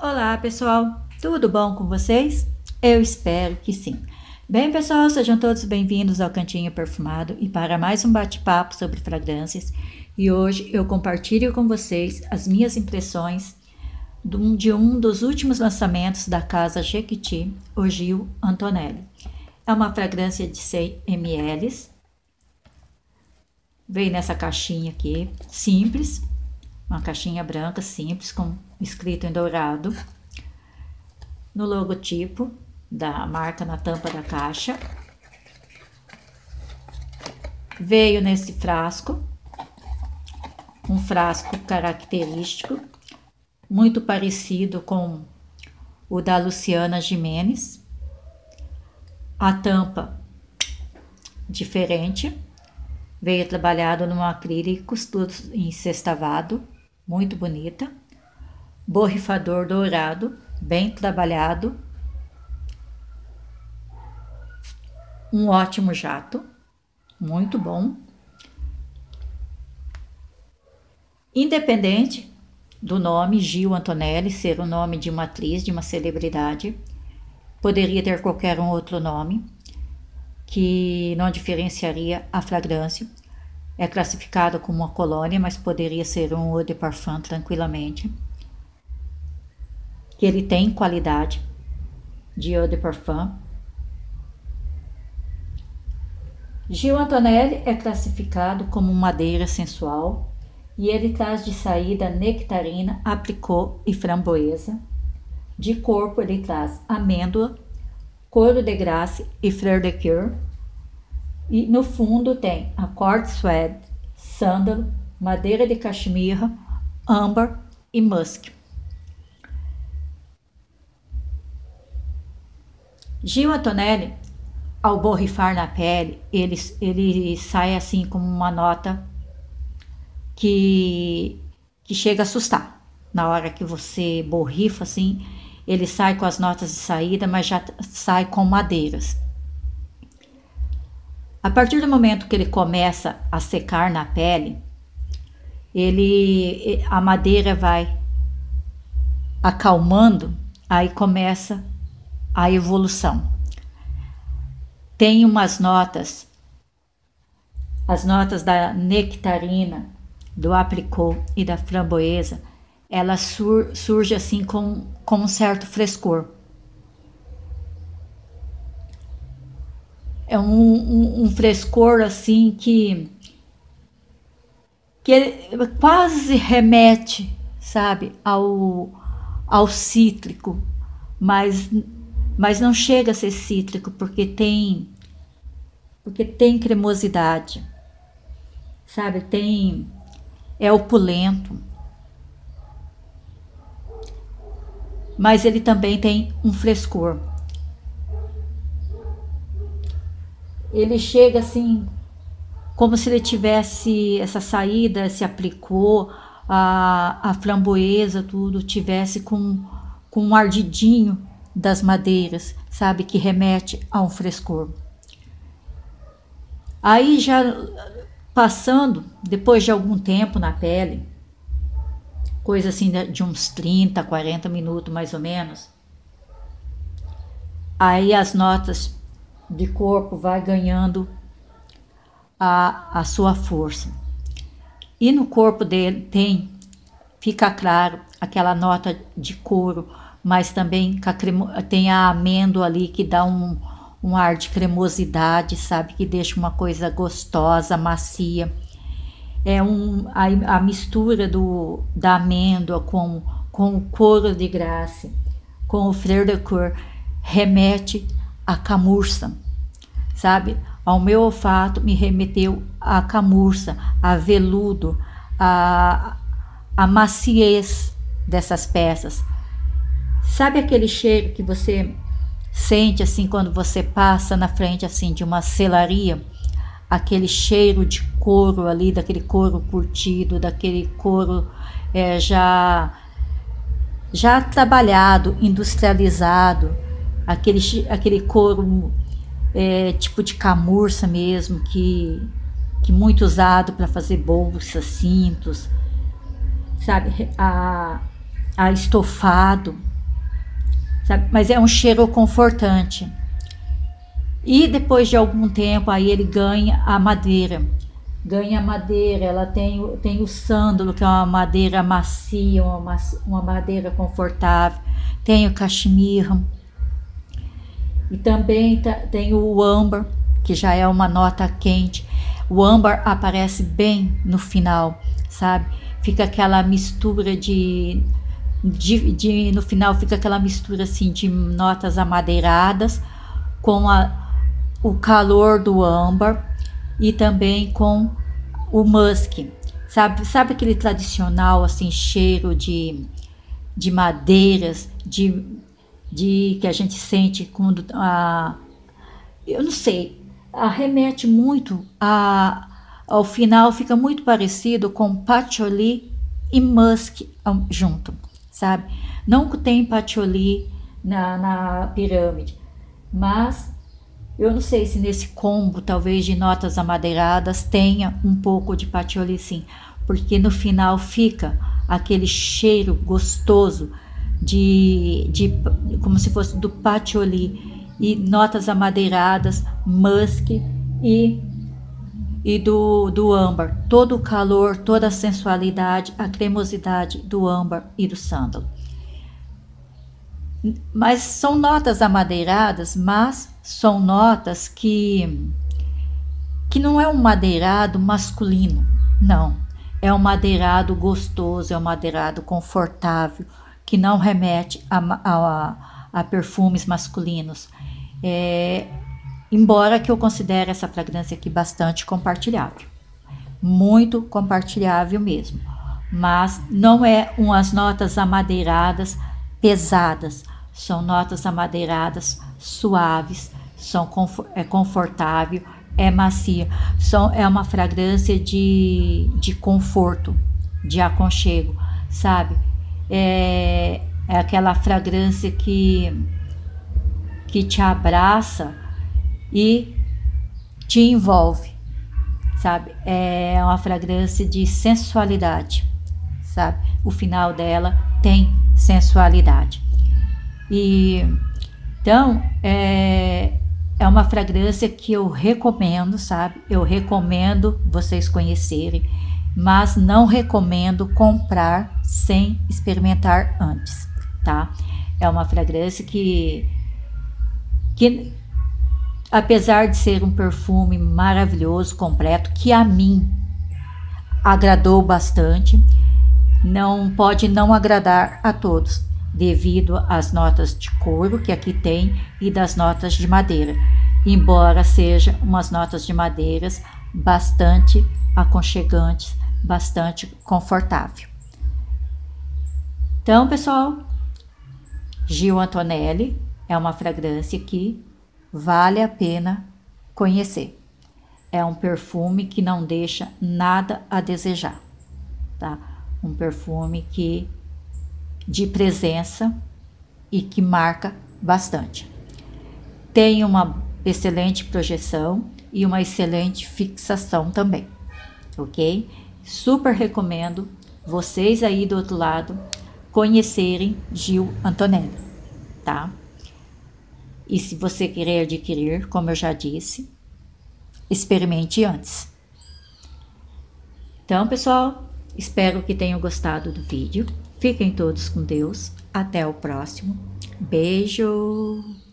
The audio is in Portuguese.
Olá, pessoal. Tudo bom com vocês? Eu espero que sim. Bem, pessoal, sejam todos bem-vindos ao Cantinho Perfumado e para mais um bate-papo sobre fragrâncias. E hoje eu compartilho com vocês as minhas impressões de um dos últimos lançamentos da casa Jequiti, o Gil Antonelli. É uma fragrância de 100 ml. Veio nessa caixinha aqui, simples, uma caixinha branca simples com escrito em dourado. No logotipo da marca na tampa da caixa. Veio nesse frasco, um frasco característico, muito parecido com o da Luciana Jimenez. A tampa diferente, veio trabalhado no acrílico, tudo em sextavado muito bonita. Borrifador dourado, bem trabalhado. Um ótimo jato, muito bom. Independente do nome Gil Antonelli ser o nome de uma atriz, de uma celebridade, poderia ter qualquer um outro nome que não diferenciaria a fragrância é classificado como uma colônia, mas poderia ser um eau de parfum tranquilamente. Que ele tem qualidade de eau de parfum. Gil Antonelli é classificado como madeira sensual e ele traz de saída nectarina, apricot e framboesa. De corpo ele traz amêndoa, couro de graça e fleur de coeur e no fundo tem acorde suede, sândalo, madeira de cachemira, âmbar e musk. Gil Antonelli, ao borrifar na pele, ele, ele sai assim como uma nota que, que chega a assustar. Na hora que você borrifa assim, ele sai com as notas de saída, mas já sai com madeiras. A partir do momento que ele começa a secar na pele, ele a madeira vai acalmando, aí começa a evolução. Tem umas notas, as notas da nectarina, do apricot e da framboesa, ela sur, surge assim com, com um certo frescor. é um, um, um frescor assim que que quase remete, sabe, ao, ao cítrico, mas, mas não chega a ser cítrico porque tem porque tem cremosidade, sabe, tem é opulento, mas ele também tem um frescor. ele chega assim, como se ele tivesse essa saída, se aplicou, a, a framboesa, tudo, tivesse com, com um ardidinho das madeiras, sabe, que remete a um frescor. Aí já passando, depois de algum tempo na pele, coisa assim de uns 30, 40 minutos mais ou menos, aí as notas de corpo vai ganhando a, a sua força. E no corpo dele tem, fica claro, aquela nota de couro, mas também tem a amêndoa ali que dá um, um ar de cremosidade, sabe? Que deixa uma coisa gostosa, macia. É um, a, a mistura do, da amêndoa com, com o couro de graça, com o fleur de coeur, remete a camurça, sabe? Ao meu olfato me remeteu a camurça, a veludo, a, a maciez dessas peças. Sabe aquele cheiro que você sente assim quando você passa na frente assim de uma selaria? Aquele cheiro de couro ali, daquele couro curtido, daquele couro é, já já trabalhado, industrializado, aquele, aquele couro é, tipo de camurça mesmo, que, que muito usado para fazer bolsas, cintos, sabe? A, a estofado, sabe? Mas é um cheiro confortante. E depois de algum tempo, aí ele ganha a madeira. Ganha a madeira, ela tem, tem o sândalo, que é uma madeira macia, uma, uma madeira confortável. Tem o cachemira. E também tem o âmbar, que já é uma nota quente. O âmbar aparece bem no final, sabe? Fica aquela mistura de, de, de no final fica aquela mistura assim de notas amadeiradas com a, o calor do âmbar e também com o musk. Sabe, sabe aquele tradicional assim cheiro de, de madeiras, de, de que a gente sente quando a eu não sei, arremete muito a ao final fica muito parecido com patchouli e musk junto, sabe? Não tem patchouli na, na pirâmide, mas eu não sei se nesse combo, talvez de notas amadeiradas, tenha um pouco de patchouli sim, porque no final fica aquele cheiro gostoso de, de como se fosse do patchouli. E notas amadeiradas, musk e e do, do âmbar, todo o calor, toda a sensualidade, a cremosidade do âmbar e do sândalo. Mas são notas amadeiradas, mas são notas que que não é um madeirado masculino, não. É um madeirado gostoso, é um madeirado confortável, que não remete a, a, a perfumes masculinos. É, embora que eu considere essa fragrância aqui bastante compartilhável. Muito compartilhável mesmo. Mas não é umas notas amadeiradas pesadas, são notas amadeiradas suaves, são é confortável, é macia, são, é uma fragrância de, de conforto, de aconchego, sabe? É, é aquela fragrância que, que te abraça e te envolve, sabe? É uma fragrância de sensualidade, sabe? O final dela tem sensualidade. E então é, é uma fragrância que eu recomendo, sabe? Eu recomendo vocês conhecerem, mas não recomendo comprar sem experimentar antes, tá? É uma fragrância que que apesar de ser um perfume maravilhoso, completo, que a mim agradou bastante, não pode não agradar a todos, devido às notas de couro que aqui tem e das notas de madeira, embora sejam umas notas de madeiras bastante aconchegantes, bastante confortável. Então, pessoal, Gil Antonelli é uma fragrância que vale a pena conhecer. É um perfume que não deixa nada a desejar, tá? Um perfume que de presença e que marca bastante. Tem uma excelente projeção e uma excelente fixação também, ok? Super recomendo vocês aí do outro lado conhecerem Gil Antonelli, tá? E se você querer adquirir, como eu já disse, experimente antes. Então, pessoal, espero que tenham gostado do vídeo. Fiquem todos com Deus. Até o próximo. Beijo!